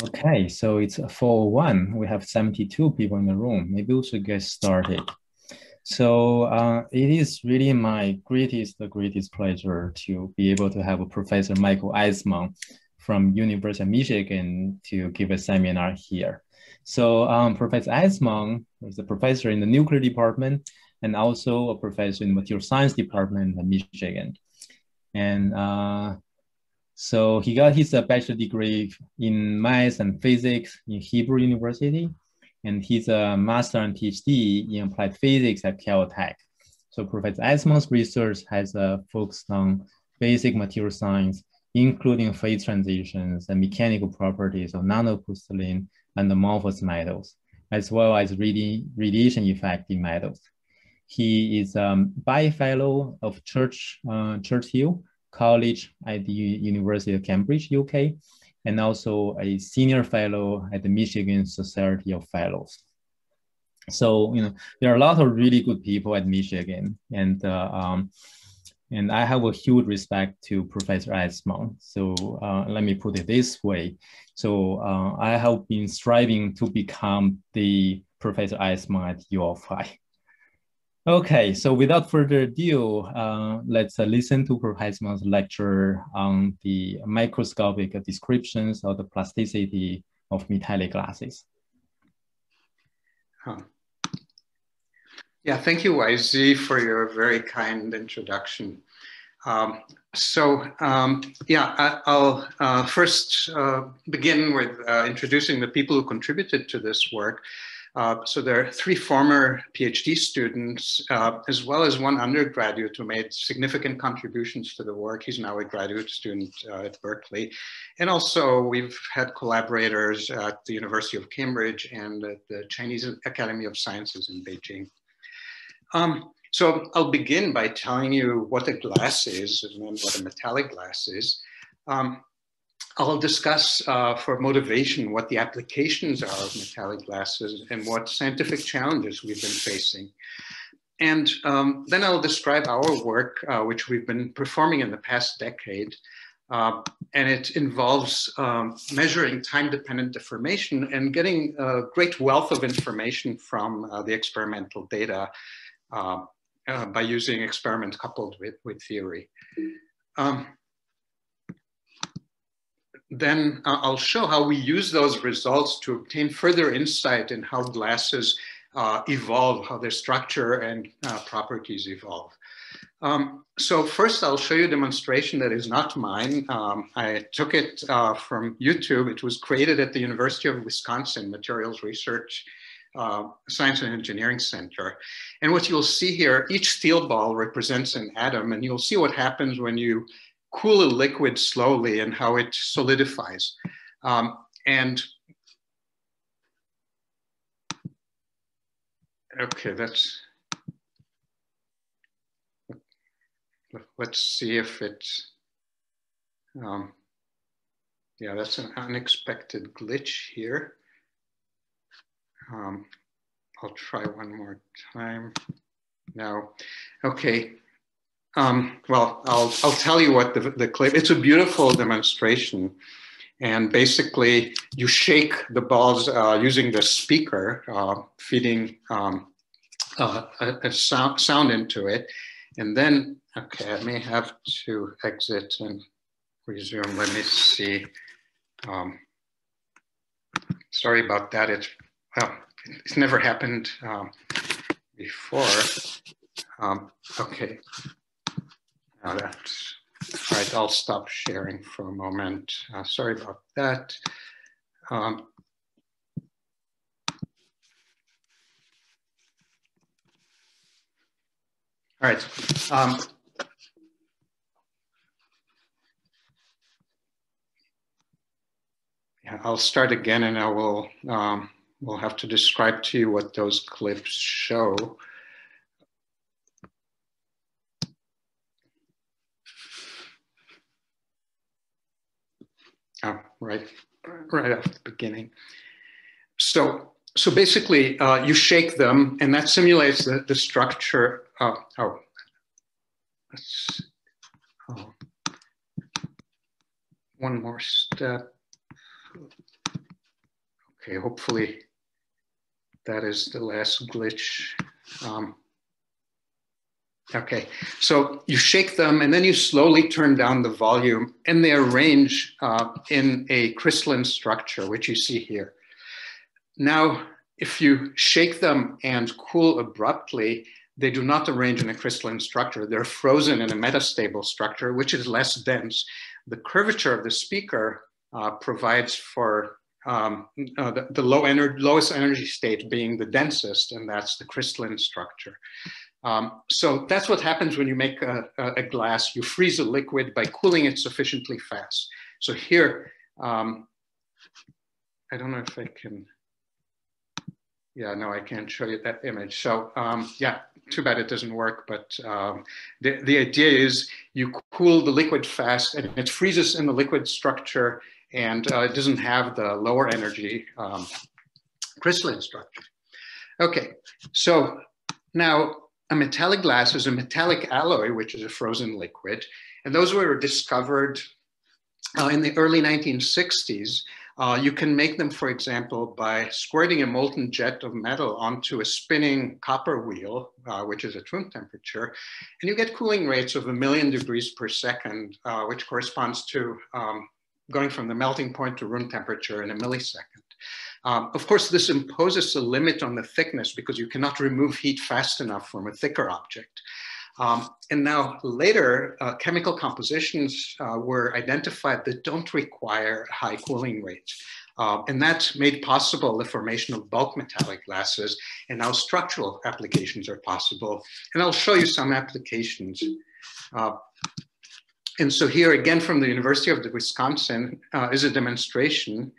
Okay, so it's 401. We have 72 people in the room. Maybe we should get started. So uh, it is really my greatest, the greatest pleasure to be able to have Professor Michael Atzmon from University of Michigan to give a seminar here. So um, Professor Atzmon is a professor in the nuclear department and also a professor in the material science department at Michigan. And uh, so he got his uh, bachelor degree in math and physics in Hebrew University, and he's a master and PhD in applied physics at Caltech. So Professor Atzmon's research has uh, focused on basic material science, including phase transitions and mechanical properties of nanocrystalline and amorphous metals, as well as radiation effect in metals. He is a um, bi-fellow of Church, uh, Churchill College at the University of Cambridge, UK, and also a senior fellow at the Michigan Society of Fellows. So, you know, there are a lot of really good people at Michigan, and uh, um, and I have a huge respect to Professor Atzmon. So uh, let me put it this way. So uh, I have been striving to become the Professor Atzmon at U of I. Okay, so without further ado, uh, let's uh, listen to Professor Atzmon's lecture on the microscopic descriptions of the plasticity of metallic glasses. Huh. Yeah, thank you, YZ, for your very kind introduction. Um, so, um, yeah, I, will uh, first uh, begin with uh, introducing the people who contributed to this work. Uh, so there are three former PhD students, uh, as well as one undergraduate who made significant contributions to the work. He's now a graduate student uh, at Berkeley. And also we've had collaborators at the University of Cambridge and at the Chinese Academy of Sciences in Beijing. Um, so I'll begin by telling you what a glass is and what a metallic glass is. Um, I'll discuss uh, for motivation what the applications are of metallic glasses and what scientific challenges we've been facing. And um, then I'll describe our work, uh, which we've been performing in the past decade. Uh, and it involves um, measuring time-dependent deformation and getting a great wealth of information from uh, the experimental data uh, uh, by using experiments coupled with, with theory. Um, then I'll show how we use those results to obtain further insight in how glasses uh, evolve, how their structure and uh, properties evolve. Um, so first I'll show you a demonstration that is not mine. Um, I took it uh, from YouTube. It was created at the University of Wisconsin Materials Research uh, Science and Engineering Center. And what you'll see here, each steel ball represents an atom and you'll see what happens when you cool a liquid slowly and how it solidifies. Um, and okay, that's, let's see if it's, um, yeah, that's an unexpected glitch here. Um, I'll try one more time. Now, okay, um, well, I'll, I'll tell you what the, the clip, it's a beautiful demonstration. And basically you shake the balls uh, using the speaker, uh, feeding um, uh, a, a sound, sound into it. And then, okay, I may have to exit and resume. Let me see. Um, sorry about that. It's, well, it's never happened um, before. Um, okay, all right, I'll stop sharing for a moment. Uh, sorry about that. Um, all right. Um, yeah, I'll start again and I will um, we'll have to describe to you what those clips show. Oh, right, right off the beginning. So, so basically, uh, you shake them, and that simulates the, the structure. Oh, oh, one more step. Okay, hopefully that is the last glitch. Um, okay, so you shake them and then you slowly turn down the volume and they arrange uh, in a crystalline structure, which you see here. Now, if you shake them and cool abruptly, they do not arrange in a crystalline structure. They're frozen in a metastable structure, which is less dense. The curvature of the speaker uh, provides for um, uh, the, the low ener lowest energy state being the densest, and that's the crystalline structure. Um, so that's what happens when you make a, a, glass. You freeze a liquid by cooling it sufficiently fast. So here, um, I don't know if I can, yeah, no, I can't show you that image. So um, yeah, too bad it doesn't work, but um, the, the idea is you cool the liquid fast and it freezes in the liquid structure and uh, it doesn't have the lower energy um, crystalline structure. Okay, so now a metallic glass is a metallic alloy, which is a frozen liquid. And those were discovered uh, in the early 1960s. Uh, you can make them, for example, by squirting a molten jet of metal onto a spinning copper wheel, uh, which is at room temperature, and you get cooling rates of a million degrees per second, uh, which corresponds to um, going from the melting point to room temperature in a millisecond. Um, of course, this imposes a limit on the thickness because you cannot remove heat fast enough from a thicker object. Um, and now later, uh, chemical compositions uh, were identified that don't require high cooling rates. Uh, and that made possible the formation of bulk metallic glasses. And now structural applications are possible. And I'll show you some applications. Uh, and so here again from the University of Wisconsin uh, is a demonstration,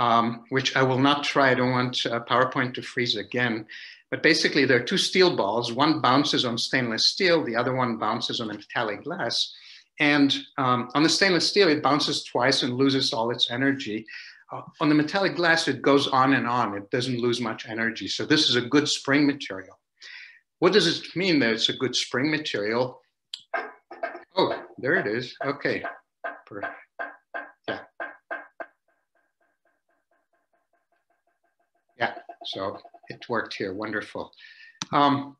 um, which I will not try. I don't want uh, PowerPoint to freeze again. But basically there are two steel balls. One bounces on stainless steel, the other one bounces on metallic glass. And um, on the stainless steel, it bounces twice and loses all its energy. Uh, on the metallic glass, it goes on and on. It doesn't lose much energy. So this is a good spring material. What does it mean that it's a good spring material? Oh, there it is. Okay. Perfect. So it worked here. Wonderful. Um,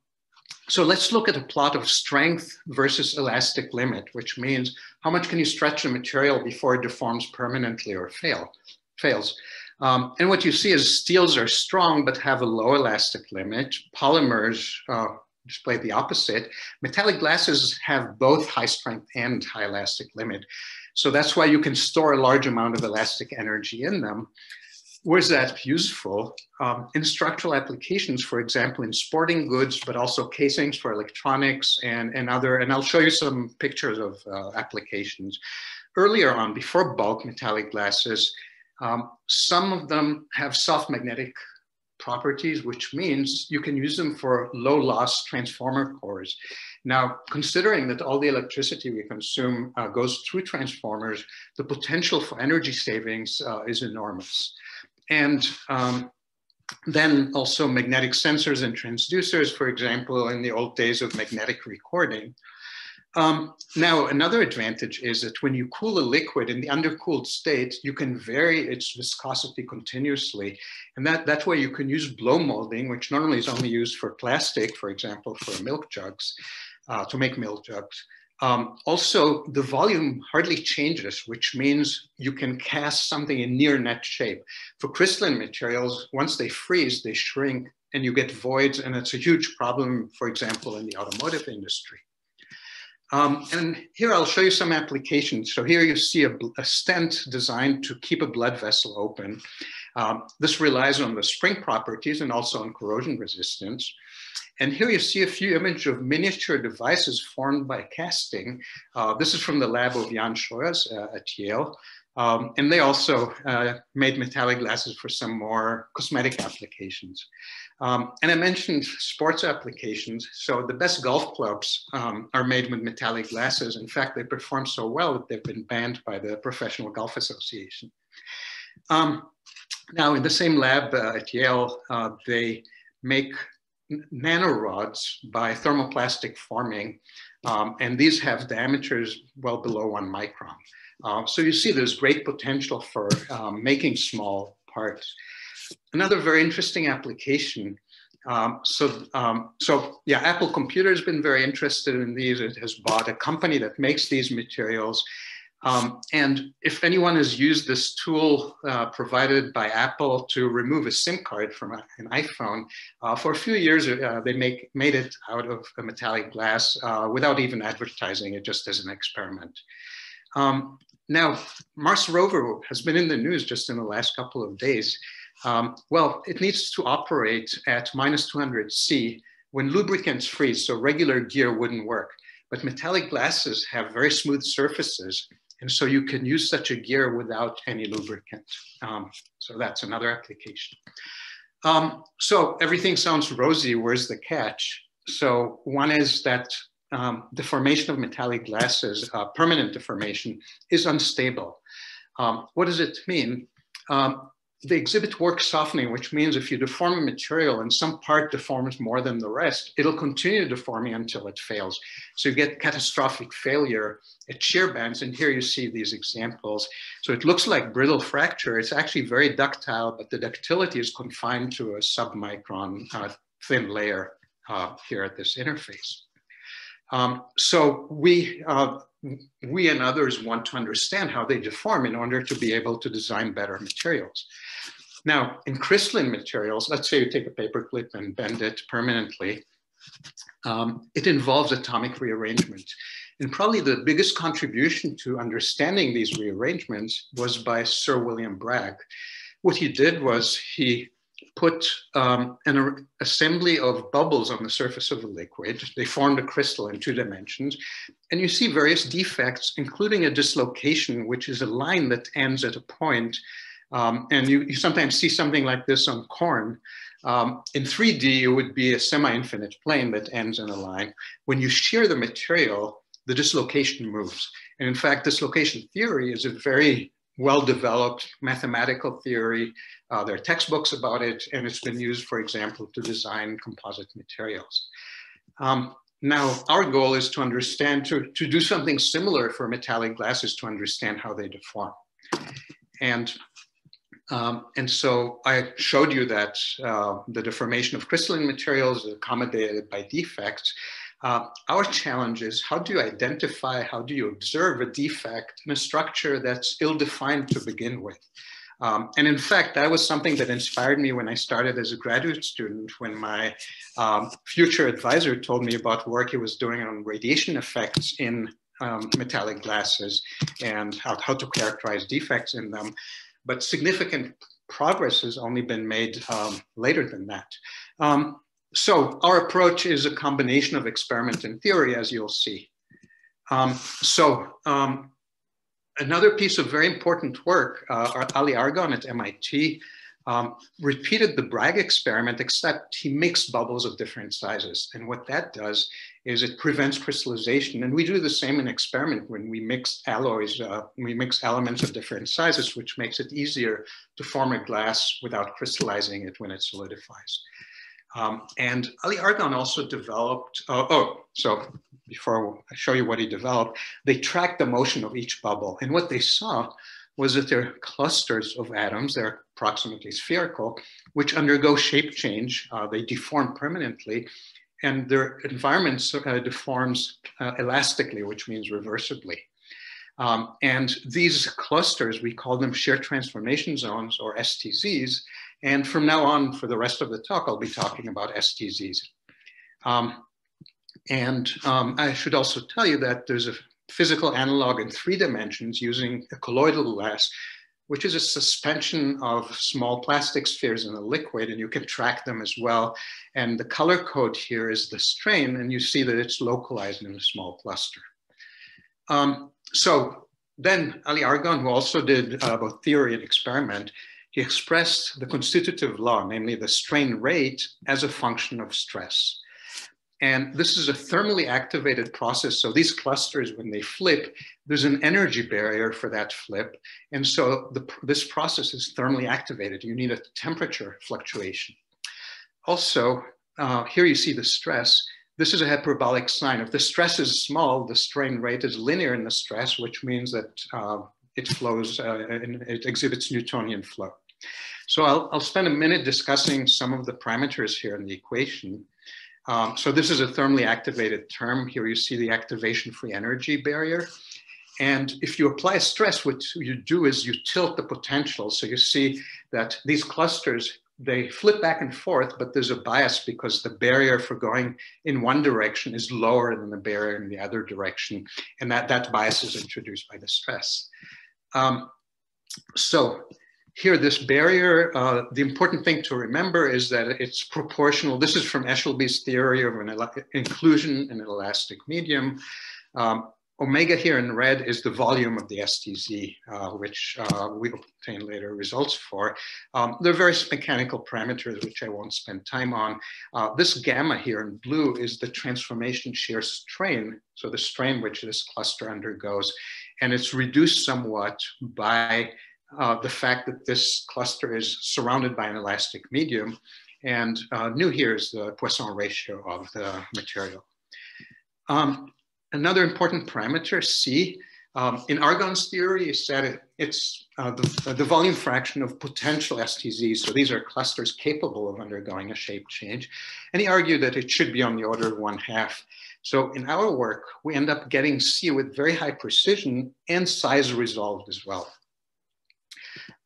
so let's look at a plot of strength versus elastic limit, which means how much can you stretch a material before it deforms permanently or fail, fails. Um, and what you see is steels are strong but have a low elastic limit. Polymers uh, display the opposite. Metallic glasses have both high strength and high elastic limit. So that's why you can store a large amount of elastic energy in them. Where's that useful? Um, in structural applications, for example, in sporting goods, but also casings for electronics and, and other, and I'll show you some pictures of uh, applications. Earlier on, before bulk metallic glasses, um, some of them have soft magnetic properties, which means you can use them for low loss transformer cores. Now, considering that all the electricity we consume uh, goes through transformers, the potential for energy savings uh, is enormous. And um, then also magnetic sensors and transducers, for example, in the old days of magnetic recording, um, now, another advantage is that when you cool a liquid in the undercooled state, you can vary its viscosity continuously. And that, that way you can use blow molding, which normally is only used for plastic, for example, for milk jugs, uh, to make milk jugs. Um, also, the volume hardly changes, which means you can cast something in near net shape. For crystalline materials, once they freeze, they shrink and you get voids. And it's a huge problem, for example, in the automotive industry. Um, and here I'll show you some applications. So here you see a, a stent designed to keep a blood vessel open. Um, this relies on the spring properties and also on corrosion resistance. And here you see a few images of miniature devices formed by casting. Uh, this is from the lab of Jan Schroers uh, at Yale. Um, and they also uh, made metallic glasses for some more cosmetic applications. Um, and I mentioned sports applications. So the best golf clubs um, are made with metallic glasses. In fact, they perform so well that they've been banned by the Professional Golf Association. Um, now, in the same lab uh, at Yale, uh, they make nanorods by thermoplastic forming. Um, and these have diameters well below one micron. Uh, so you see there's great potential for um, making small parts. another very interesting application um, so, um, so yeah, Apple Computer has been very interested in these. It has bought a company that makes these materials. Um, and if anyone has used this tool uh, provided by Apple to remove a SIM card from a, an iPhone, uh, for a few years uh, they make, made it out of a metallic glass uh, without even advertising it, just as an experiment. Um, now, Mars rover has been in the news just in the last couple of days um, well, it needs to operate at minus 200 C when lubricants freeze, so regular gear wouldn't work. But metallic glasses have very smooth surfaces, and so you can use such a gear without any lubricant. Um, so that's another application. Um, so everything sounds rosy, where's the catch? So one is that um, deformation of metallic glasses, uh, permanent deformation, is unstable. Um, what does it mean? They exhibit work softening, which means if you deform a material and some part deforms more than the rest, it'll continue deforming until it fails. So you get catastrophic failure at shear bands. And here you see these examples. So it looks like brittle fracture. It's actually very ductile, but the ductility is confined to a submicron uh, thin layer uh, here at this interface. Um, so we, uh, we and others want to understand how they deform in order to be able to design better materials. Now, in crystalline materials, let's say you take a paper clip and bend it permanently, um, it involves atomic rearrangement. And probably the biggest contribution to understanding these rearrangements was by Sir William Bragg. What he did was he put um, an assembly of bubbles on the surface of a liquid. They formed a crystal in two dimensions. And you see various defects, including a dislocation, which is a line that ends at a point. Um, and you, you, sometimes see something like this on corn. Um, in 3D, it would be a semi-infinite plane that ends in a line. When you shear the material, the dislocation moves. And in fact, dislocation theory is a very well-developed mathematical theory. Uh, there are textbooks about it, and it's been used, for example, to design composite materials. Um, now, our goal is to understand, to, to do something similar for metallic glasses to understand how they deform. And, um, and so I showed you that uh, the deformation of crystalline materials is accommodated by defects. Uh, our challenge is how do you identify, how do you observe a defect in a structure that's ill-defined to begin with? Um, and in fact, that was something that inspired me when I started as a graduate student, when my um, future advisor told me about work he was doing on radiation effects in um, metallic glasses and how, how to characterize defects in them. But significant progress has only been made um, later than that. So our approach is a combination of experiment and theory, as you'll see. Um, so um, another piece of very important work, uh, Ali Argon at MIT um, repeated the Bragg experiment, except he mixed bubbles of different sizes. And what that does is it prevents crystallization. And we do the same in experiment when we mix alloys, uh, we mix elements of different sizes, which makes it easier to form a glass without crystallizing it when it solidifies. Um, and Ali Argon also developed, uh, oh, so before I show you what he developed, they tracked the motion of each bubble. And what they saw was that there are clusters of atoms, they're approximately spherical, which undergo shape change. Uh, they deform permanently and their environment uh, deforms uh, elastically, which means reversibly. Um, and these clusters, we call them shear transformation zones or STZs, and from now on, for the rest of the talk, I'll be talking about STZs. Um, and um, I should also tell you that there's a physical analog in three dimensions using a colloidal glass, which is a suspension of small plastic spheres in a liquid, and you can track them as well. And the color code here is the strain, and you see that it's localized in a small cluster. Um, so then Ali Argon, who also did uh, both theory and experiment, he expressed the constitutive law, namely the strain rate, as a function of stress. And this is a thermally activated process. So these clusters, when they flip, there's an energy barrier for that flip. And so the, this process is thermally activated. You need a temperature fluctuation. Also, uh, here you see the stress. This is a hyperbolic sine. If the stress is small, the strain rate is linear in the stress, which means that uh, it flows, uh, and it exhibits Newtonian flow. So I'll, I'll spend a minute discussing some of the parameters here in the equation. Um, so this is a thermally activated term. Here you see the activation free energy barrier. And if you apply stress, what you do is you tilt the potential. So you see that these clusters, they flip back and forth, but there's a bias because the barrier for going in one direction is lower than the barrier in the other direction. And that, that bias is introduced by the stress. Um, so here, this barrier, uh, the important thing to remember is that it's proportional. This is from Eshelby's theory of an inclusion in an elastic medium. Um, omega here in red is the volume of the STZ, uh, which uh, we obtain later results for. Um, there are various mechanical parameters, which I won't spend time on. Uh, this gamma here in blue is the transformation shear strain, so the strain which this cluster undergoes, and it's reduced somewhat by uh, the fact that this cluster is surrounded by an elastic medium. And uh, new here is the Poisson ratio of the material. Um, another important parameter, C, um, in Argon's theory is that it, it's uh, the, the, volume fraction of potential STZs. So these are clusters capable of undergoing a shape change. And he argued that it should be on the order of one half. So in our work, we end up getting C with very high precision and size resolved as well.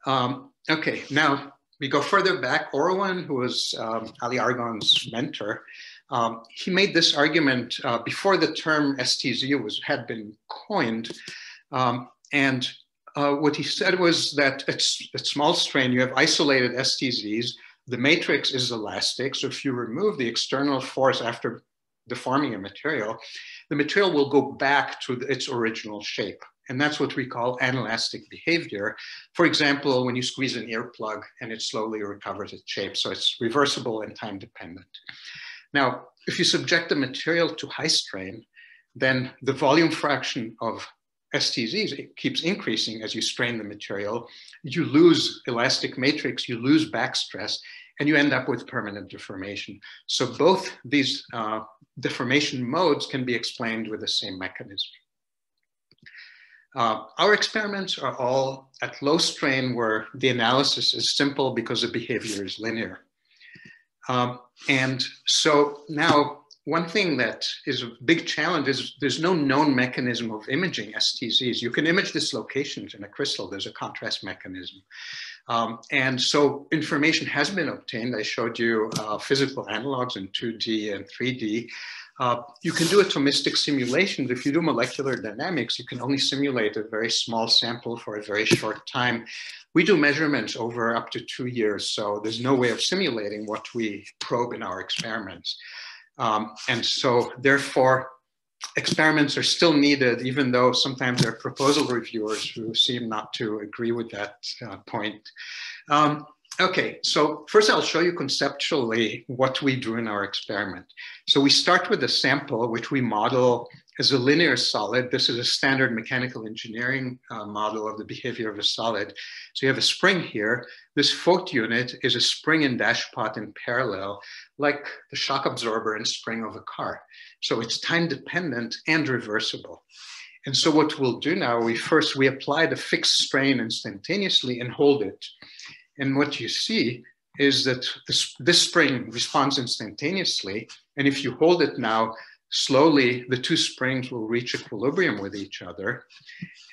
Um, okay, now we go further back. Orowan, who was um, Ali Argon's mentor, um, he made this argument uh, before the term STZ was, had been coined. Um, and uh, what he said was that at, at small strain, you have isolated STZs. The matrix is elastic. So if you remove the external force after deforming a material, the material will go back to its original shape. And that's what we call anelastic behavior. For example, when you squeeze an earplug and it slowly recovers its shape. So it's reversible and time dependent. Now, if you subject the material to high strain, then the volume fraction of STZs keeps increasing as you strain the material. You lose elastic matrix, you lose back stress, and you end up with permanent deformation. So both these uh, deformation modes can be explained with the same mechanism. Uh, our experiments are all at low strain where the analysis is simple because the behavior is linear. Um, and so now one thing that is a big challenge is there's no known mechanism of imaging STZs. You can image dislocations in a crystal. There's a contrast mechanism. Um, and so information has been obtained. I showed you uh, physical analogs in 2D and 3D. Uh, you can do atomistic simulations. If you do molecular dynamics, you can only simulate a very small sample for a very short time. We do measurements over up to two years, so there's no way of simulating what we probe in our experiments. Um, and so therefore, experiments are still needed, even though sometimes there are proposal reviewers who seem not to agree with that uh, point. Um, Okay, so first I'll show you conceptually what we do in our experiment. So we start with a sample, which we model as a linear solid. This is a standard mechanical engineering uh, model of the behavior of a solid. So you have a spring here. This Voigt unit is a spring and dashpot in parallel, like the shock absorber and spring of a car. So it's time dependent and reversible. And so what we'll do now, we first, we apply the fixed strain instantaneously and hold it. And what you see is that this, this spring responds instantaneously. And if you hold it now, slowly the two springs will reach equilibrium with each other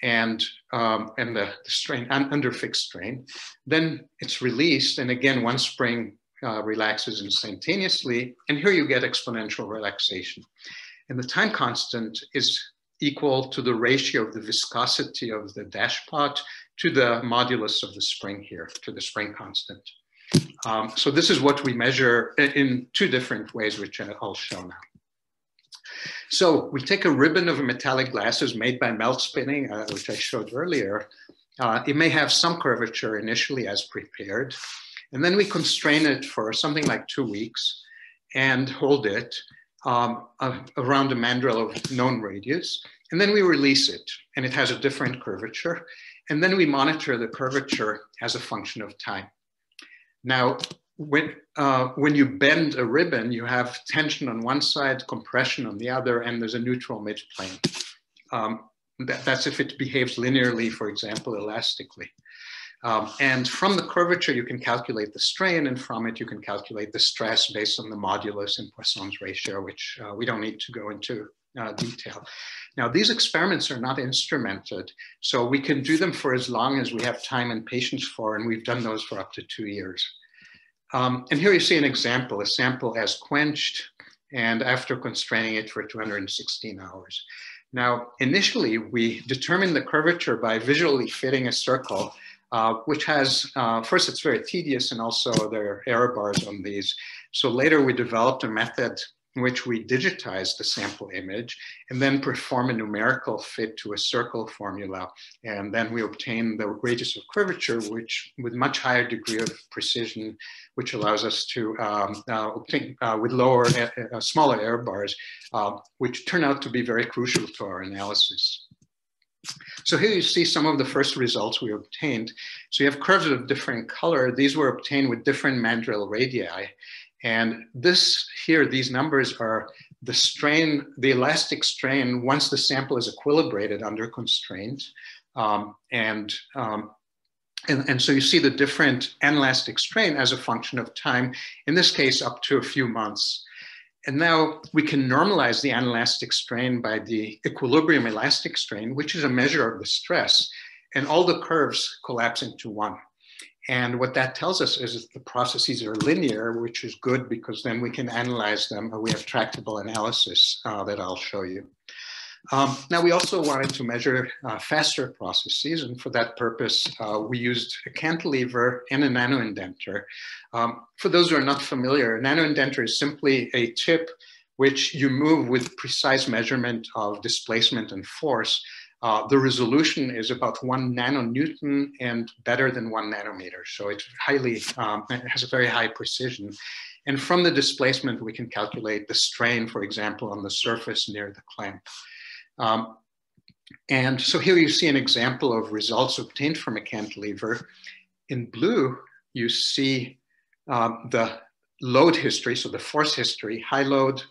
and, um, and the, the strain, under fixed strain. Then it's released. And again, one spring uh, relaxes instantaneously. And here you get exponential relaxation. And the time constant is equal to the ratio of the viscosity of the dashpot to the modulus of the spring here, to the spring constant. Um, so this is what we measure in two different ways, which I'll show now. So we take a ribbon of metallic glasses made by melt spinning, uh, which I showed earlier. Uh, it may have some curvature initially as prepared. And then we constrain it for something like two weeks and hold it um, uh, around a mandrel of known radius. And then we release it and it has a different curvature. And then we monitor the curvature as a function of time. Now, when, uh, when you bend a ribbon, you have tension on one side, compression on the other, and there's a neutral midplane. Um, that, that's if it behaves linearly, for example, elastically. Um, and from the curvature, you can calculate the strain, and from it, you can calculate the stress based on the modulus and Poisson's ratio, which uh, we don't need to go into uh, detail. Now, these experiments are not instrumented, so we can do them for as long as we have time and patience for, and we've done those for up to two years. Um, and here you see an example, a sample as quenched, and after constraining it for 216 hours. Now, initially, we determined the curvature by visually fitting a circle uh, which has, uh, first, it's very tedious, and also there are error bars on these. So later we developed a method in which we digitize the sample image and then perform a numerical fit to a circle formula. And then we obtain the radius of curvature, which with much higher degree of precision, which allows us to um, uh, obtain uh, with lower, uh, uh smaller error bars, uh, which turn out to be very crucial to our analysis. So here you see some of the first results we obtained. So you have curves of different color. These were obtained with different mandrel radii. And this here, these numbers are the strain, the elastic strain once the sample is equilibrated under constraint. Um, and, um, and, and so you see the different anelastic strain as a function of time, in this case, up to a few months. And now we can normalize the anelastic strain by the equilibrium elastic strain, which is a measure of the stress. And all the curves collapse into one. And what that tells us is that the processes are linear, which is good because then we can analyze them. We have tractable analysis uh, that I'll show you. Um, now, we also wanted to measure uh, faster processes, and for that purpose, uh, we used a cantilever and a nanoindenter. Um, for those who are not familiar, a nanoindenter is simply a tip which you move with precise measurement of displacement and force. Uh, the resolution is about one nanonewton and better than one nanometer. So it's highly, um, it has a very high precision. And from the displacement, we can calculate the strain, for example, on the surface near the clamp. Um, and so here you see an example of results obtained from a cantilever. In blue, you see um, the load history, so the force history, high load,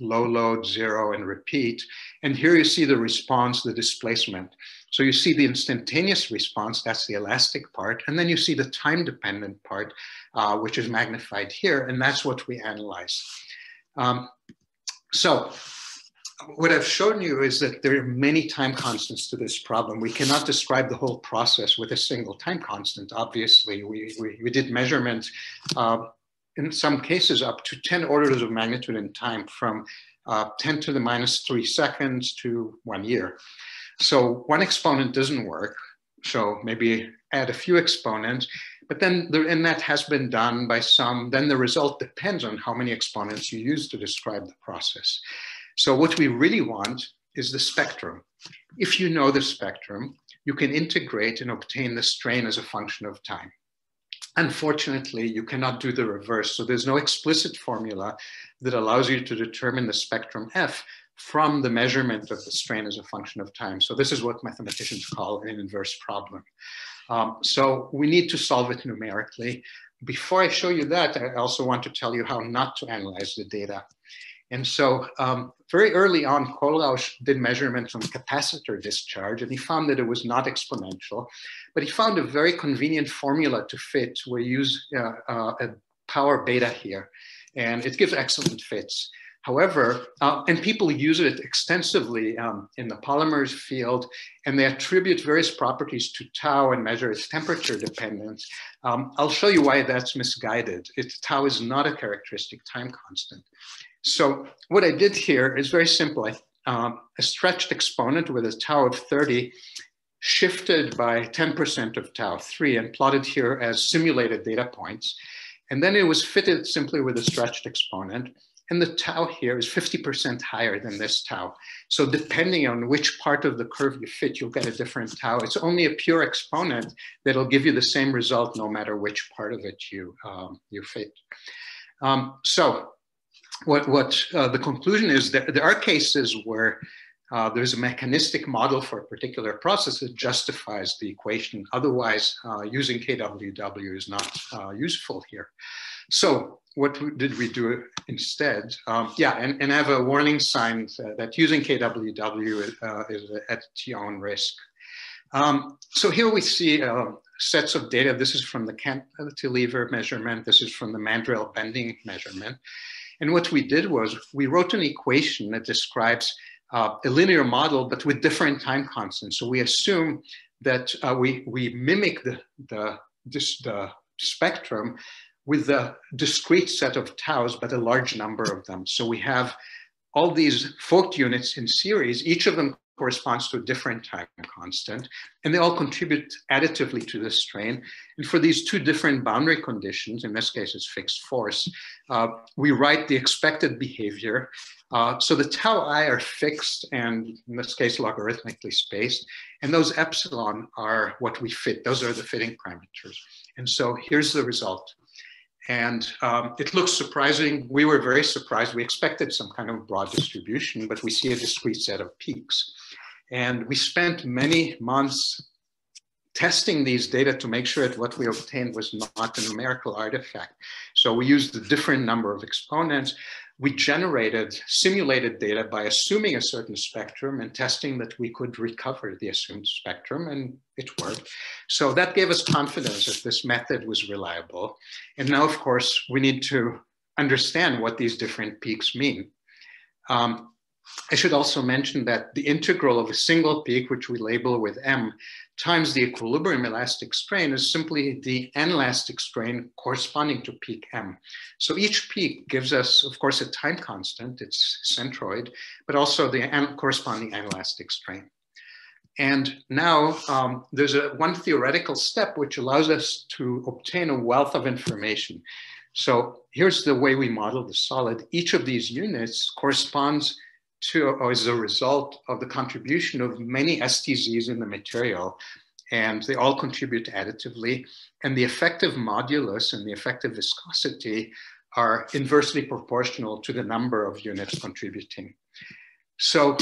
low load, zero, and repeat. And here you see the response, the displacement. So you see the instantaneous response, that's the elastic part, and then you see the time-dependent part, uh, which is magnified here, and that's what we analyze. Um, so what I've shown you is that there are many time constants to this problem. We cannot describe the whole process with a single time constant. Obviously, we, we, we did measurements uh, in some cases up to 10 orders of magnitude in time from uh, 10 to the minus three seconds to one year. So one exponent doesn't work. So maybe add a few exponents, but then, the, and that has been done by some, then the result depends on how many exponents you use to describe the process. So what we really want is the spectrum. If you know the spectrum, you can integrate and obtain the strain as a function of time. Unfortunately, you cannot do the reverse. So there's no explicit formula that allows you to determine the spectrum F from the measurement of the strain as a function of time. So this is what mathematicians call an inverse problem. Um, so we need to solve it numerically. Before I show you that, I also want to tell you how not to analyze the data. And so um, very early on, Kohlrausch did measurements on capacitor discharge, and he found that it was not exponential, but he found a very convenient formula to fit. We use uh, uh, a power beta here, and it gives excellent fits. However, uh, and people use it extensively um, in the polymers field, and they attribute various properties to tau and measure its temperature dependence. Um, I'll show you why that's misguided. Tau is not a characteristic time constant. So what I did here is very simple. I, um, a stretched exponent with a tau of 30 shifted by 10% of tau 3 and plotted here as simulated data points. And then it was fitted simply with a stretched exponent. And the tau here is 50% higher than this tau. So depending on which part of the curve you fit, you'll get a different tau. It's only a pure exponent that'll give you the same result no matter which part of it you, um, you fit. Um, so what, what uh, the conclusion is that there are cases where uh, there's a mechanistic model for a particular process that justifies the equation. Otherwise, uh, using KWW is not uh, useful here. So what did we do instead? Um, yeah, and, and I have a warning sign that using KWW is, uh, is at your own risk. Um, so here we see uh, sets of data. This is from the cantilever measurement. This is from the mandrel bending measurement. And what we did was we wrote an equation that describes uh, a linear model, but with different time constants. So we assume that uh, we, we mimic the, the, this, the spectrum with a discrete set of taus, but a large number of them. So we have all these Voigt units in series, each of them corresponds to a different time constant, and they all contribute additively to the strain. And for these two different boundary conditions, in this case it's fixed force, uh, we write the expected behavior. Uh, so the tau i are fixed and in this case logarithmically spaced, and those epsilon are what we fit. Those are the fitting parameters. And so here's the result. And um, it looks surprising. We were very surprised. We expected some kind of broad distribution, but we see a discrete set of peaks. And we spent many months testing these data to make sure that what we obtained was not a numerical artifact. So we used a different number of exponents. We generated simulated data by assuming a certain spectrum and testing that we could recover the assumed spectrum, and it worked. So that gave us confidence that this method was reliable. And now, of course, we need to understand what these different peaks mean. Um, I should also mention that the integral of a single peak, which we label with m, times the equilibrium elastic strain is simply the anelastic strain corresponding to peak m. So each peak gives us, of course, a time constant, it's centroid, but also the corresponding anelastic strain. And now um, there's a one theoretical step which allows us to obtain a wealth of information. So here's the way we model the solid. Each of these units corresponds to or is a result of the contribution of many STZs in the material. And they all contribute additively. And the effective modulus and the effective viscosity are inversely proportional to the number of units contributing. So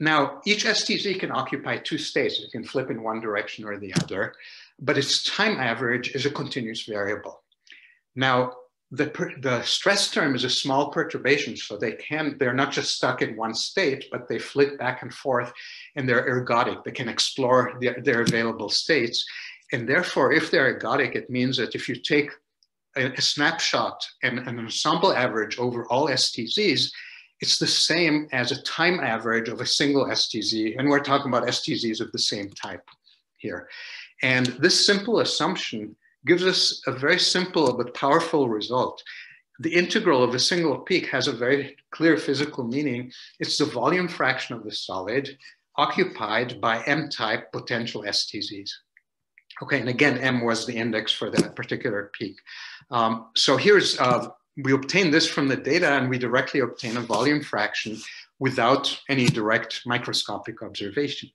now each STZ can occupy two states. It can flip in one direction or the other, but its time average is a continuous variable. Now, the, the stress term is a small perturbation, so they can, they're not just stuck in one state, but they flit back and forth and they're ergodic. They can explore their, their available states. And therefore, if they're ergodic, it means that if you take a, a snapshot and, and an ensemble average over all STZs, it's the same as a time average of a single STZ. And we're talking about STZs of the same type here. And this simple assumption gives us a very simple but powerful result. The integral of a single peak has a very clear physical meaning. It's the volume fraction of the solid occupied by M-type potential STZs. Okay, and again, M was the index for that particular peak. Um, so here's, uh, we obtain this from the data and we directly obtain a volume fraction without any direct microscopic observation.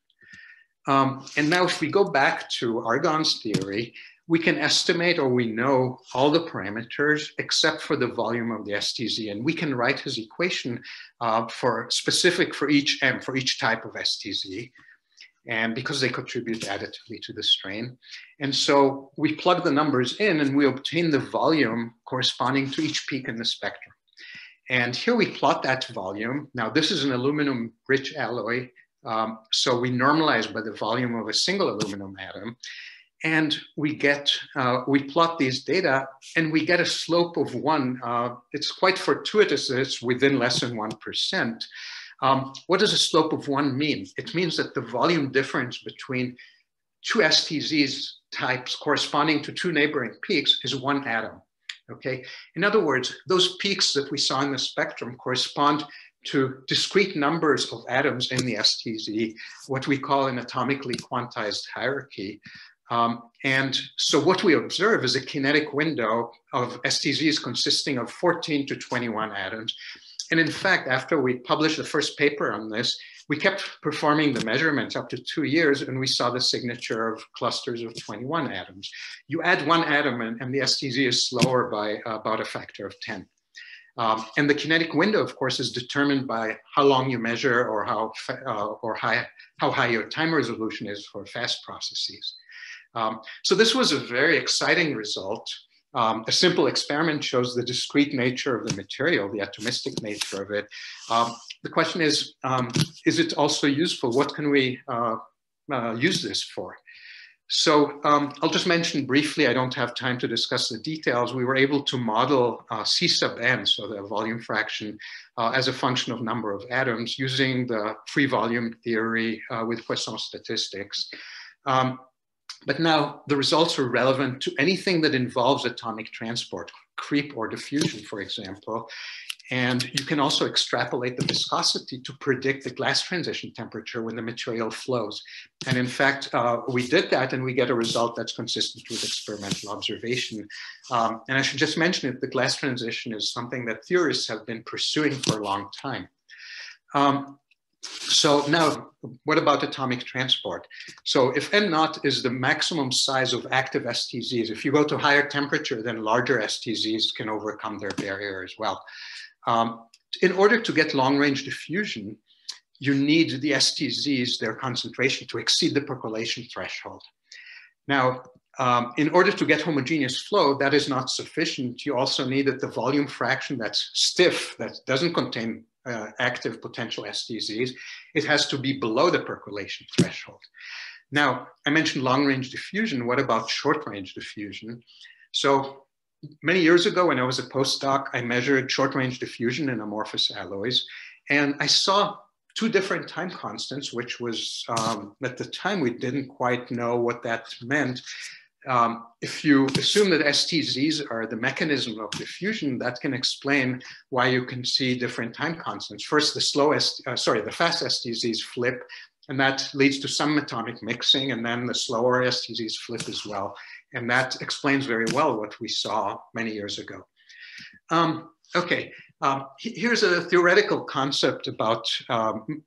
Um, and now if we go back to Argon's theory, we can estimate or we know all the parameters except for the volume of the STZ. And we can write his equation uh, for specific for each M, for each type of STZ. And because they contribute additively to the strain. And so we plug the numbers in and we obtain the volume corresponding to each peak in the spectrum. And here we plot that volume. Now this is an aluminum rich alloy. Um, so we normalize by the volume of a single aluminum atom and we get uh, we plot these data and we get a slope of one uh, it's quite fortuitous that it's within less than one percent. Um, what does a slope of one mean? It means that the volume difference between two stzs types corresponding to two neighboring peaks is one atom okay? In other words those peaks that we saw in the spectrum correspond to discrete numbers of atoms in the STZ, what we call an atomically quantized hierarchy. Um, and so what we observe is a kinetic window of STZs consisting of 14 to 21 atoms. And in fact, after we published the first paper on this, we kept performing the measurements up to two years and we saw the signature of clusters of 21 atoms. You add one atom and, and the STZ is slower by about a factor of 10. Um, and the kinetic window, of course, is determined by how long you measure or how, uh, or high, how high your time resolution is for fast processes. Um, so this was a very exciting result. Um, a simple experiment shows the discrete nature of the material, the atomistic nature of it. Um, the question is, um, is it also useful? What can we uh, uh, use this for? so um, I'll just mention briefly, I don't have time to discuss the details. We were able to model uh, C sub n, so the volume fraction, uh, as a function of number of atoms using the free volume theory uh, with Poisson statistics. Um, but now the results are relevant to anything that involves atomic transport, creep or diffusion, for example. And you can also extrapolate the viscosity to predict the glass transition temperature when the material flows. And in fact, uh, we did that and we get a result that's consistent with experimental observation. Um, and I should just mention it, the glass transition is something that theorists have been pursuing for a long time. Um, so now, what about atomic transport? So if N naught is the maximum size of active STZs, if you go to higher temperature, then larger STZs can overcome their barrier as well. Um, in order to get long range diffusion, you need the STZs, their concentration, to exceed the percolation threshold. Now, um, in order to get homogeneous flow, that is not sufficient. You also need that the volume fraction that's stiff, that doesn't contain uh, active potential STZs, it has to be below the percolation threshold. Now, I mentioned long range diffusion. What about short range diffusion? So many years ago when I was a postdoc, I measured short range diffusion in amorphous alloys. And I saw two different time constants, which was um, at the time we didn't quite know what that meant. Um, if you assume that STZs are the mechanism of diffusion, that can explain why you can see different time constants. First, the slow, ST, uh, sorry, the fast STZs flip, and that leads to some atomic mixing, and then the slower STZs flip as well. And that explains very well what we saw many years ago. Um, okay, um, here's a theoretical concept about um,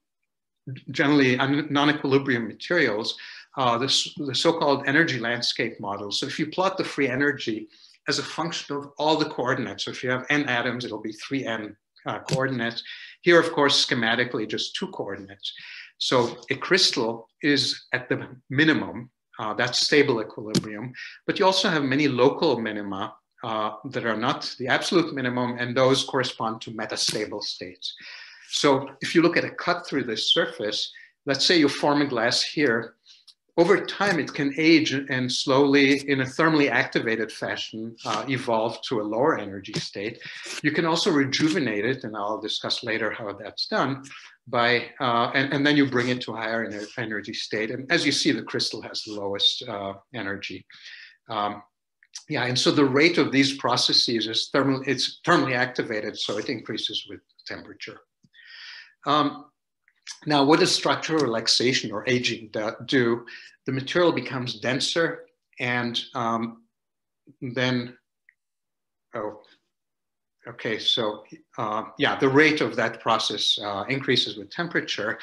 generally non-equilibrium materials, uh, this, the so-called energy landscape model. So if you plot the free energy as a function of all the coordinates, so if you have n atoms, it'll be 3n uh, coordinates. Here, of course, schematically, just two coordinates. So a crystal is at the minimum uh, that's stable equilibrium. But you also have many local minima uh, that are not the absolute minimum, and those correspond to metastable states. So if you look at a cut through this surface, let's say you form a glass here, over time it can age and slowly, in a thermally activated fashion, uh, evolve to a lower energy state. You can also rejuvenate it, and I'll discuss later how that's done by, uh, and, and, then you bring it to a higher energy state. And as you see, the crystal has the lowest uh, energy. Um, yeah, and so the rate of these processes is thermal, it's thermally activated, so it increases with temperature. Um, now, what does structural relaxation or aging do? The material becomes denser and um, then, oh, Okay, so uh, yeah, the rate of that process uh, increases with temperature.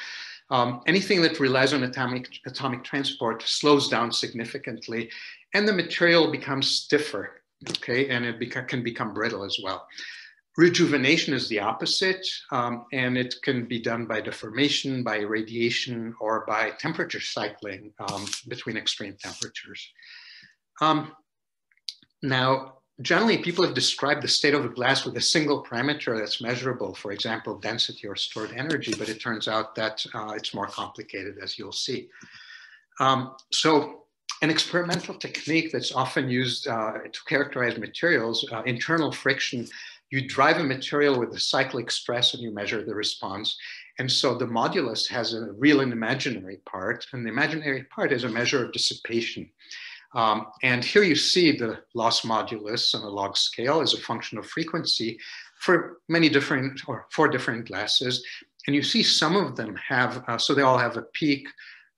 Um, anything that relies on atomic, atomic transport slows down significantly and the material becomes stiffer, okay, and it beca can become brittle as well. Rejuvenation is the opposite, um, and it can be done by deformation, by irradiation, or by temperature cycling um, between extreme temperatures. Um, now, generally people have described the state of a glass with a single parameter that's measurable, for example, density or stored energy, but it turns out that uh, it's more complicated as you'll see. Um, so an experimental technique that's often used uh, to characterize materials, uh, internal friction, you drive a material with a cyclic stress and you measure the response. And so the modulus has a real and imaginary part, and the imaginary part is a measure of dissipation. Um, and here you see the loss modulus on a log scale as a function of frequency for many different or four different glasses. And you see some of them have, uh, so they all have a peak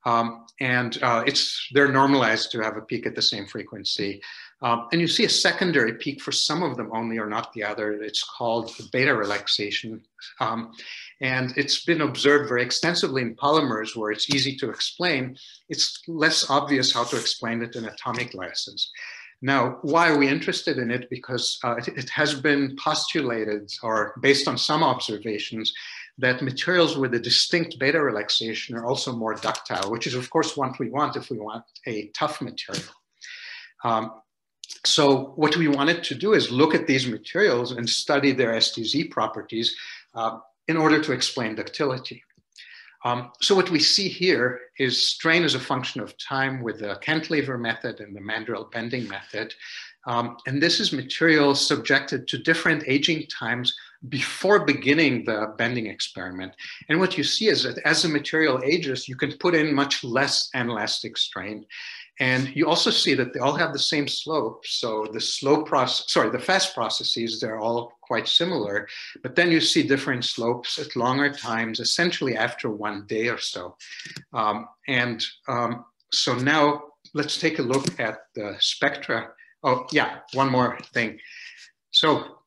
um, and uh, it's they're normalized to have a peak at the same frequency. Um, and you see a secondary peak for some of them only or not the other. It's called beta relaxation. Um, and it's been observed very extensively in polymers where it's easy to explain. It's less obvious how to explain it in atomic glasses. Now, why are we interested in it? Because uh, it, it, has been postulated, or based on some observations, that materials with a distinct beta relaxation are also more ductile, which is, of course, what we want if we want a tough material. Um, so what we wanted to do is look at these materials and study their STZ properties uh, in order to explain ductility. Um, so what we see here is strain as a function of time with the cantilever method and the mandrel bending method. Um, and this is material subjected to different aging times before beginning the bending experiment. And what you see is that as the material ages, you can put in much less anelastic strain. And you also see that they all have the same slope. So the slow process, sorry, the fast processes, they're all quite similar, but then you see different slopes at longer times, essentially after one day or so. Um, and um, so now let's take a look at the spectra. Oh yeah, one more thing. So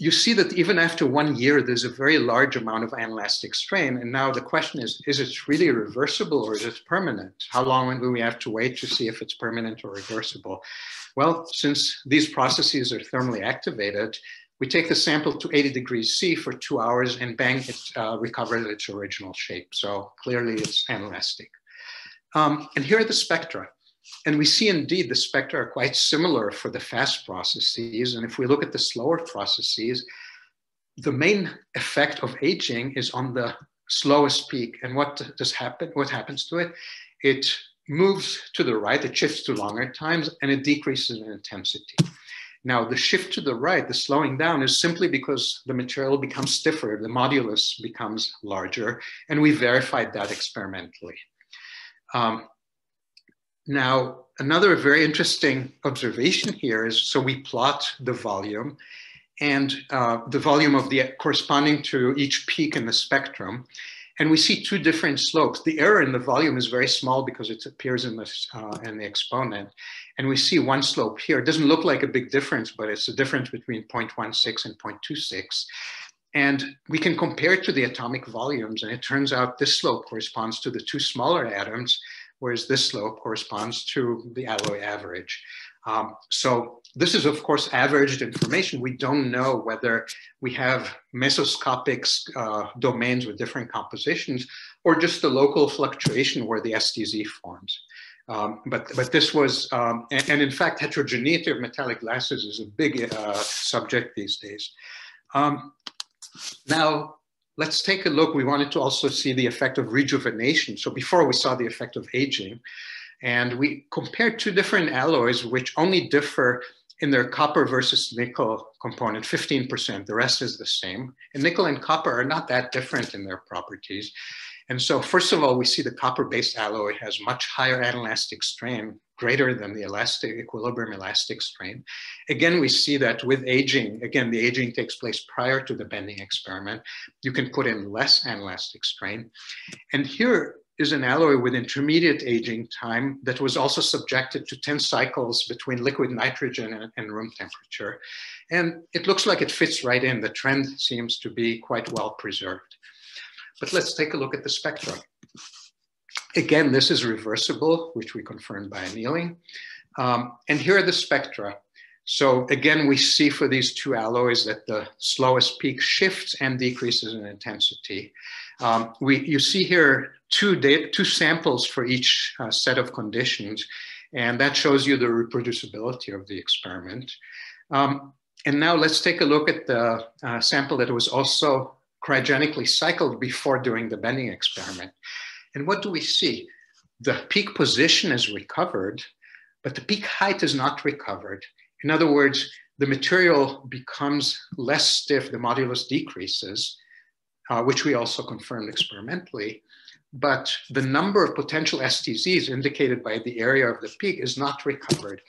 you see that even after one year, there's a very large amount of anelastic strain. And now the question is, is it really reversible or is it permanent? How long do we have to wait to see if it's permanent or reversible? Well, since these processes are thermally activated, we take the sample to 80 degrees C for two hours and bang, it uh, recovers its original shape. So clearly it's anelastic. Um, and here are the spectra. And we see indeed the spectra are quite similar for the fast processes. And if we look at the slower processes, the main effect of aging is on the slowest peak. And what does happen? What happens to it? It moves to the right, it shifts to longer times, and it decreases in intensity. Now, the shift to the right, the slowing down, is simply because the material becomes stiffer, the modulus becomes larger, and we verified that experimentally. Um, now, another very interesting observation here is, so we plot the volume and uh, the volume of the corresponding to each peak in the spectrum. And we see two different slopes. The error in the volume is very small because it appears in the, uh, in the exponent. And we see one slope here. It doesn't look like a big difference, but it's a difference between 0.16 and 0.26. And we can compare it to the atomic volumes. And it turns out this slope corresponds to the two smaller atoms whereas this slope corresponds to the alloy average. Um, so this is, of course, averaged information. We don't know whether we have mesoscopic uh, domains with different compositions or just the local fluctuation where the STZ forms. Um, but, but this was, um, and, and, in fact, heterogeneity of metallic glasses is a big uh, subject these days. Um, now, let's take a look. We wanted to also see the effect of rejuvenation. So before we saw the effect of aging, and we compared two different alloys which only differ in their copper versus nickel component, 15%. The rest is the same. And nickel and copper are not that different in their properties. And so first of all, we see the copper-based alloy has much higher anelastic strain, greater than the elastic equilibrium elastic strain. Again, we see that with aging, again, the aging takes place prior to the bending experiment. You can put in less anelastic strain. And here is an alloy with intermediate aging time that was also subjected to 10 cycles between liquid nitrogen and, and, room temperature. And it looks like it fits right in. The trend seems to be quite well preserved. But let's take a look at the spectrum. Again, this is reversible, which we confirmed by annealing. Um, and here are the spectra. So again, we see for these two alloys that the slowest peak shifts and decreases in intensity. Um, we, you see here two, two samples for each uh, set of conditions, and that shows you the reproducibility of the experiment. Um, and now let's take a look at the uh, sample that was also cryogenically cycled before doing the bending experiment. And what do we see? The peak position is recovered, but the peak height is not recovered. In other words, the material becomes less stiff, the modulus decreases, uh, which we also confirmed experimentally. But the number of potential STZs indicated by the area of the peak is not recovered.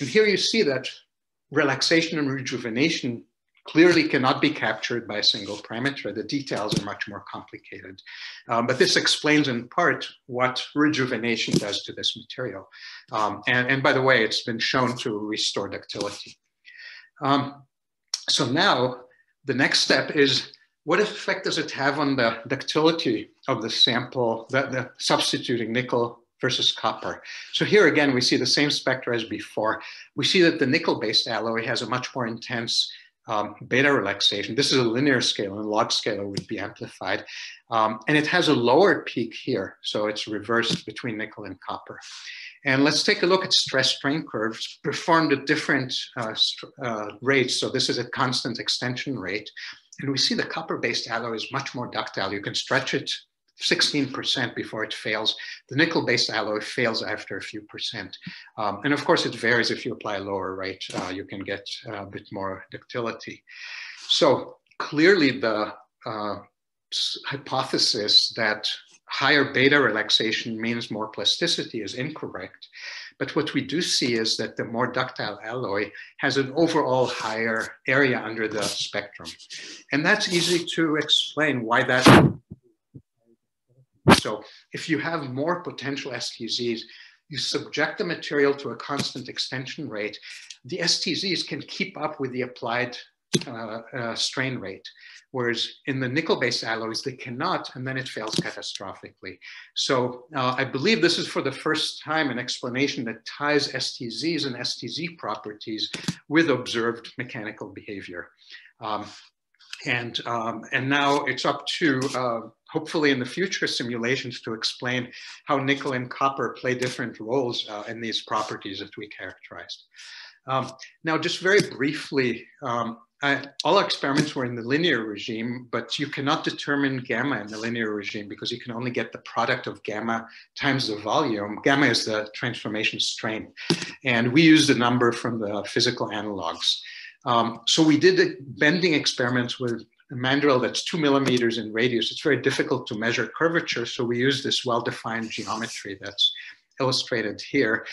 And here you see that relaxation and rejuvenation clearly cannot be captured by a single parameter. The details are much more complicated. Um, but this explains in part what rejuvenation does to this material. Um, and, and, by the way, it's been shown to restore ductility. Um, so now the next step is what effect does it have on the ductility of the sample, the, the substituting nickel versus copper. So here again, we see the same spectra as before. We see that the nickel-based alloy has a much more intense um, beta relaxation. This is a linear scale and log scale would be amplified. Um, and it has a lower peak here. So it's reversed between nickel and copper. And let's take a look at stress strain curves performed at different uh, uh, rates. So this is a constant extension rate. And we see the copper-based alloy is much more ductile. You can stretch it 16% before it fails. The nickel-based alloy fails after a few percent. Um, and of course, it varies if you apply a lower rate, uh, you can get a bit more ductility. So clearly the uh, hypothesis that higher beta relaxation means more plasticity is incorrect. But what we do see is that the more ductile alloy has an overall higher area under the spectrum. And that's easy to explain why that. So if you have more potential STZs, you subject the material to a constant extension rate, the STZs can keep up with the applied uh, uh, strain rate. Whereas in the nickel-based alloys, they cannot, and then it fails catastrophically. So uh, I believe this is for the first time an explanation that ties STZs and STZ properties with observed mechanical behavior. Um, and, um, and now it's up to, uh, hopefully in the future simulations to explain how nickel and copper play different roles uh, in these properties that we characterized. Um, now, just very briefly, um, I, all experiments were in the linear regime, but you cannot determine gamma in the linear regime because you can only get the product of gamma times the volume. Gamma is the transformation strain. And we used a number from the physical analogs. Um, so we did bending experiments with mandrel that's two millimeters in radius. It's very difficult to measure curvature. So we use this well-defined geometry that's illustrated here.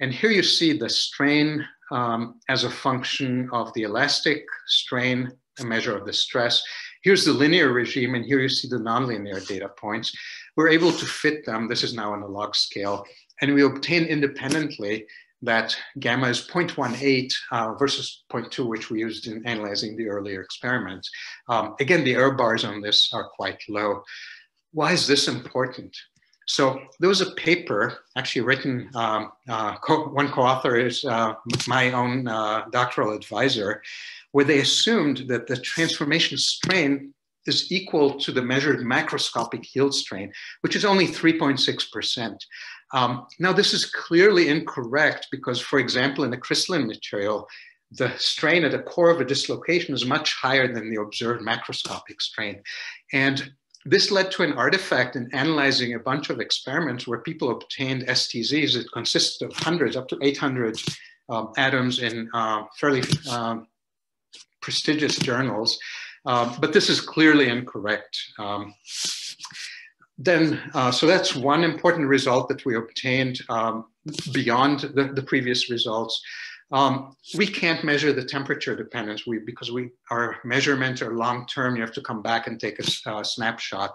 And here you see the strain um, as a function of the elastic strain, a measure of the stress. Here's the linear regime, and here you see the nonlinear data points. We're able to fit them. This is now on a log scale. And we obtain independently that gamma is 0.18 uh, versus 0.2, which we used in analyzing the earlier experiments. Um, again, the error bars on this are quite low. Why is this important? So there was a paper actually written, um, uh, co one co-author is uh, my own uh, doctoral advisor, where they assumed that the transformation strain is equal to the measured macroscopic yield strain, which is only 3.6%. Um, now this is clearly incorrect because, for example, in a crystalline material, the strain at the core of a dislocation is much higher than the observed macroscopic strain. And this led to an artifact in analyzing a bunch of experiments where people obtained STZs that consisted of hundreds, up to 800 um, atoms in uh, fairly um, prestigious journals. Um, but this is clearly incorrect. Then, uh, so that's one important result that we obtained um, beyond the, the previous results. Um, we can't measure the temperature dependence we, because we, our measurements are long-term. You have to come back and take a uh, snapshot.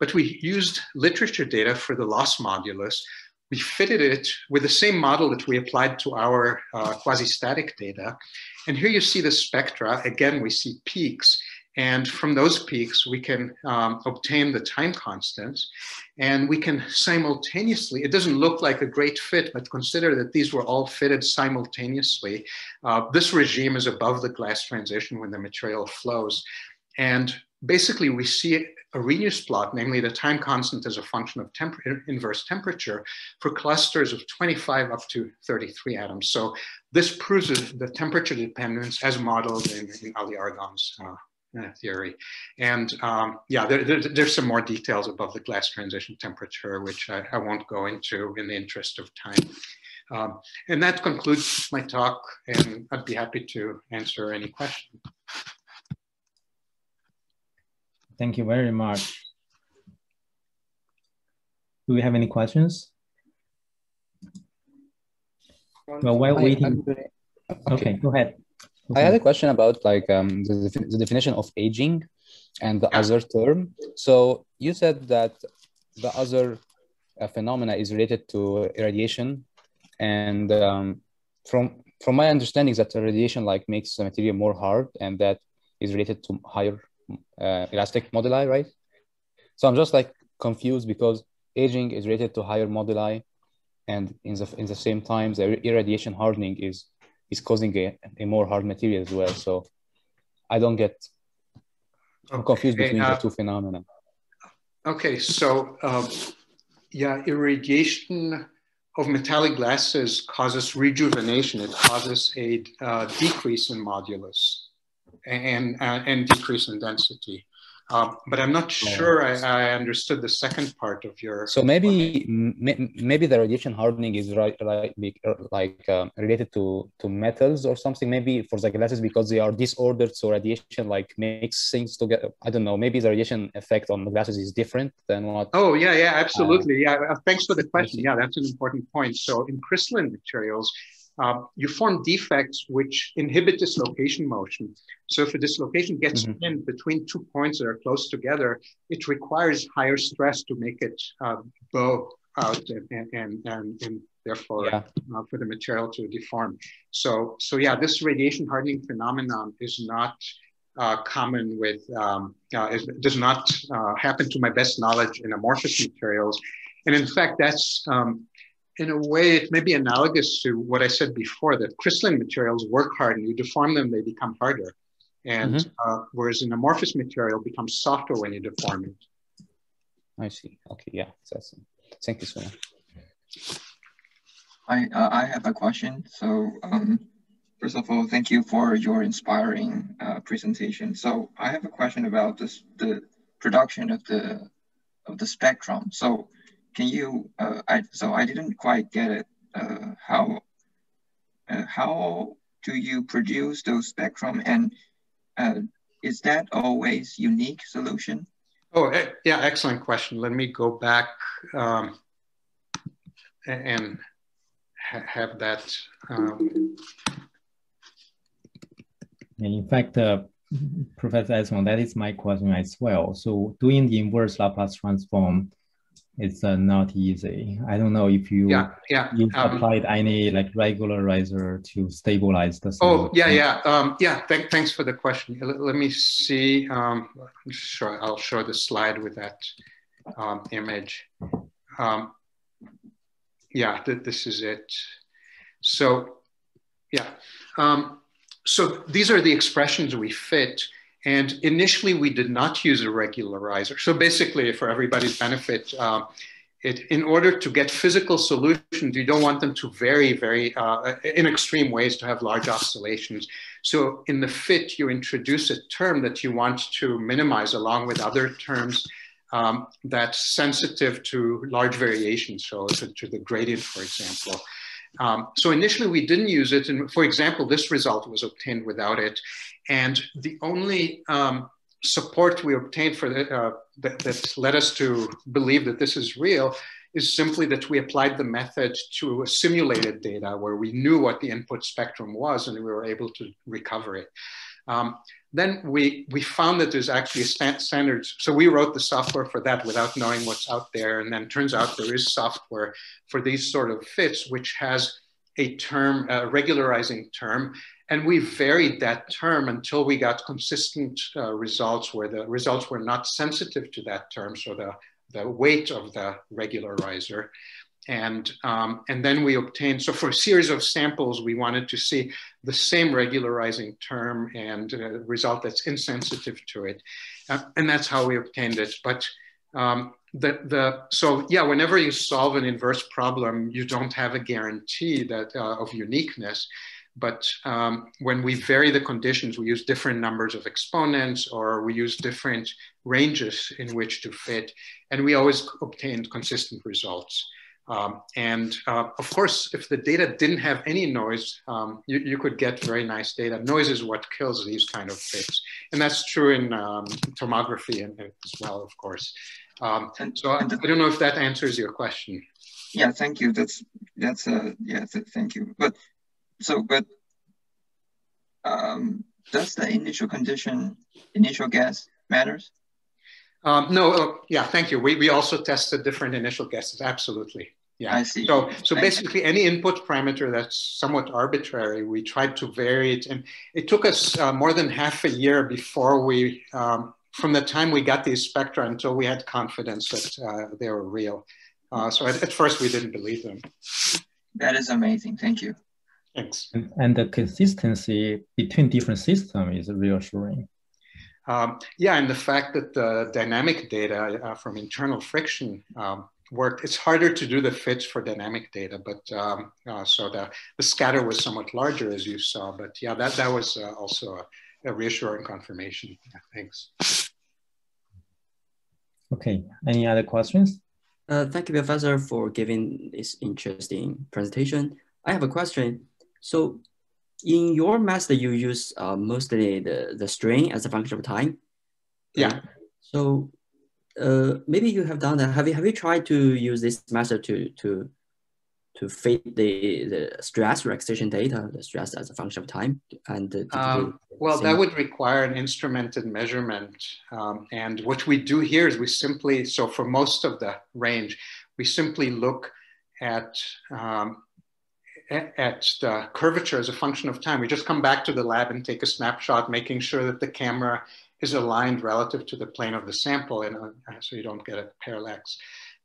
But we used literature data for the loss modulus. We fitted it with the same model that we applied to our uh, quasi-static data. And here you see the spectra. Again, we see peaks. And from those peaks, we can um, obtain the time constants and we can simultaneously, it doesn't look like a great fit, but consider that these were all fitted simultaneously. Uh, this regime is above the glass transition when the material flows. And basically we see a Arrhenius plot, namely the time constant as a function of temp inverse temperature for clusters of 25 up to 33 atoms. So this proves the temperature dependence as modeled in, in Ali Argon's uh, theory. And um, yeah, there, there, there's some more details above the glass transition temperature, which I, I won't go into in the interest of time. Um, and that concludes my talk, and I'd be happy to answer any questions. Thank you very much. Do we have any questions? Well, while waiting. Okay. okay, go ahead. I had a question about like um, the, the definition of aging and the other term. So you said that the other uh, phenomena is related to irradiation, and um, from from my understanding, that irradiation like makes the material more hard, and that is related to higher uh, elastic moduli, right? So I'm just like confused because aging is related to higher moduli, and in the in the same time, the irradiation hardening is is causing a, a more hard material as well. So I don't get I'm confused between uh, the two phenomena. Okay, so um, yeah, irradiation of metallic glasses causes rejuvenation. It causes a uh, decrease in modulus and, uh, and decrease in density. Um, but I'm not sure I, I, understood the second part of your. So maybe maybe the radiation hardening is right, right like um, related to to metals or something. Maybe for the glasses because they are disordered, so radiation like makes things together. I don't know. Maybe the radiation effect on the glasses is different than what. Oh yeah, yeah, absolutely. Uh, yeah, thanks for the question. Yeah, that's an important point. So in crystalline materials, um, you form defects which inhibit dislocation motion. So if a dislocation gets mm-hmm. in between two points that are close together, it requires higher stress to make it uh, bow out and, and, and, and therefore yeah. uh, for the material to deform. So, so yeah, this radiation hardening phenomenon is not uh, common with, um, uh, it does not uh, happen to my best knowledge in amorphous materials. And in fact, that's um, in a way, it may be analogous to what I said before that crystalline materials work hard and you deform them, they become harder. And mm-hmm. uh, whereas an amorphous material becomes softer when you deform it. I see. Okay, yeah. That's, thank you so much. I, uh, I have a question. So, um, first of all, thank you for your inspiring uh, presentation. So, I have a question about this, the production of the of the spectrum. So, can you, uh, I, so I didn't quite get it. Uh, how, uh, how do you produce those spectrum and uh, is that always unique solution? Oh, eh, yeah, excellent question. Let me go back um, and ha have that. Um... in fact, uh, Professor Atzmon, that is my question as well. So doing the inverse Laplace transform it's uh, not easy. I don't know if you yeah yeah you um, applied any like regularizer to stabilize the. Oh yeah yeah um, yeah. Th thanks for the question. Let, let me see. Um, sure, I'll show the slide with that um, image. Um, yeah, th this is it. So yeah, um, so these are the expressions we fit. And initially, we did not use a regularizer. So basically, for everybody's benefit, um, it, in order to get physical solutions, you don't want them to vary very uh, in extreme ways to have large oscillations. So in the fit, you introduce a term that you want to minimize along with other terms um, that's sensitive to large variations, so to, to the gradient, for example. Um, so initially we didn't use it. And for example, this result was obtained without it. And the only um, support we obtained for the, uh, that, that led us to believe that this is real is simply that we applied the method to a simulated data where we knew what the input spectrum was and we were able to recover it. Um, then we, we found that there's actually a standard. So we wrote the software for that without knowing what's out there. And then turns out there is software for these sort of fits, which has a term, a regularizing term. And we varied that term until we got consistent uh, results where the results were not sensitive to that term. So the, the weight of the regularizer. And, um, and then we obtained, so for a series of samples, we wanted to see the same regularizing term and a result that's insensitive to it. Uh, and that's how we obtained it. But um, the, the, so yeah, whenever you solve an inverse problem, you don't have a guarantee that, uh, of uniqueness. But um, when we vary the conditions, we use different numbers of exponents or we use different ranges in which to fit. And we always obtained consistent results. Um, and uh, of course, if the data didn't have any noise, um, you, you, could get very nice data. Noise is what kills these kind of things. And that's true in um, tomography and, as well, of course. Um, and, so I, I, don't know if that answers your question. Yeah, thank you. That's, that's uh, yeah, th thank you. But so, but um, does the initial condition, initial guess matters? Um, no, uh, yeah, thank you. We, we also tested different initial guesses, absolutely. Yeah, I see. So, so basically any input parameter that's somewhat arbitrary, we tried to vary it. And it took us uh, more than half a year before we, um, from the time we got these spectra until we had confidence that uh, they were real. Uh, so at, at, first we didn't believe them. That is amazing. Thank you. Thanks. And, and the consistency between different systems is reassuring. Um, yeah, and the fact that the dynamic data uh, from internal friction um, worked, it's harder to do the fits for dynamic data, but um, uh, so the, the scatter was somewhat larger as you saw, but yeah, that, that was uh, also a, a, reassuring confirmation. Yeah, thanks. Okay, any other questions? Uh, thank you, Professor, for giving this interesting presentation. I have a question. So in your method, you use uh, mostly the, the strain as a function of time. Yeah. So uh, maybe you have done that. Have you, have you tried to use this method to, to to fit the, the stress relaxation data, the stress as a function of time? And um, well, that would require an instrumented measurement. Um, and what we do here is we simply, so for most of the range, we simply look at um, at the curvature as a function of time. We just come back to the lab and take a snapshot, making sure that the camera is aligned relative to the plane of the sample, and uh, so you don't get a parallax.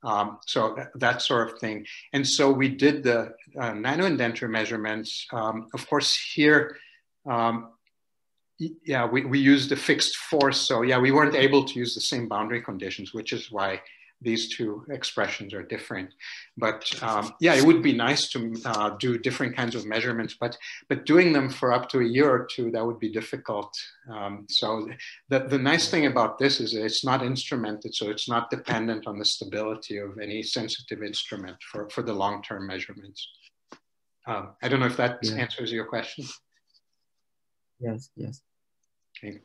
Um, so that, that, sort of thing. And so we did the uh, nanoindenter measurements. Um, of course, here, um, yeah, we, we used a fixed force. So yeah, we weren't able to use the same boundary conditions, which is why these two expressions are different. But um, yeah, it would be nice to uh, do different kinds of measurements, but but doing them for up to a year or two, that would be difficult. Um, so the, the nice thing about this is it's not instrumented, so it's not dependent on the stability of any sensitive instrument for, for the long-term measurements. Um, I don't know if that yeah. answers your question. Yes, yes. Okay.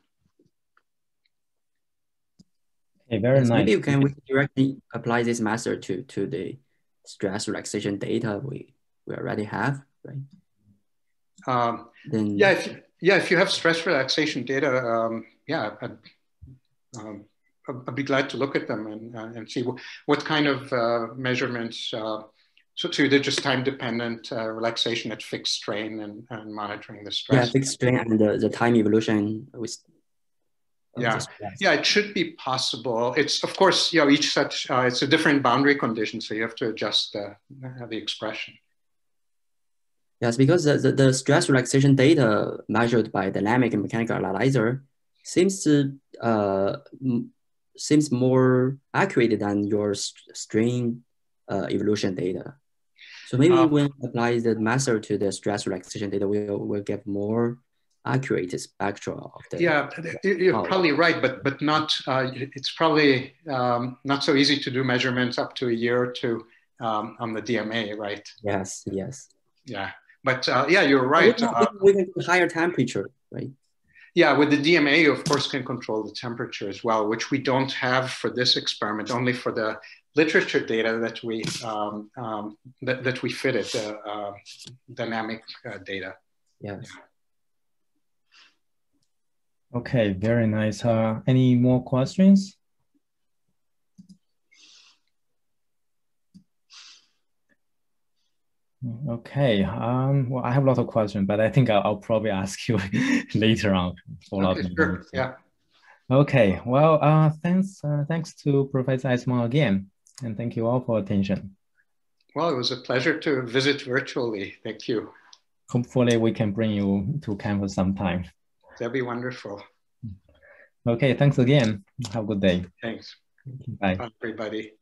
Okay, very yes, nice. Maybe you can we directly apply this method to, to the stress relaxation data we, we already have, right? Um, then yeah, if, yeah, if you have stress relaxation data, um, yeah, I'd, um, I'd, be glad to look at them and, uh, and see what, what kind of uh, measurements. Uh, so, so did just time dependent uh, relaxation at fixed strain and, and monitoring the stress. Yeah, fixed strain and the, the time evolution with yeah. yeah it should be possible. It's of course you know each such uh, it's a different boundary condition so you have to adjust the, uh, the expression. Yes because the, the, the, stress relaxation data measured by dynamic and mechanical analyzer seems to uh, seems more accurate than your strain uh, evolution data. So maybe um, when apply the method to the stress relaxation data we'll, we'll get more accurate spectra of the. Yeah, you're power. probably right, but but not. Uh, it's probably um, not so easy to do measurements up to a year or two um, on the DMA, right? Yes. Yes. Yeah, but uh, yeah, you're right. Uh, with higher temperature, right? Yeah, with the DMA, you of course can control the temperature as well, which we don't have for this experiment. Only for the literature data that we um, um, that, that we fitted the uh, dynamic uh, data. Yes. Yeah. Okay, very nice. Uh, any more questions? Okay. Um, well, I have a lot of questions, but I think I'll, I'll probably ask you later on. Okay, sure. Yeah. Okay. Well, uh, thanks. Uh, thanks to Professor Atzmon again, and thank you all for attention. Well, it was a pleasure to visit virtually. Thank you. Hopefully, we can bring you to campus sometime. That'd be wonderful. Okay, thanks again. Have a good day. Thanks. Bye. Bye, everybody.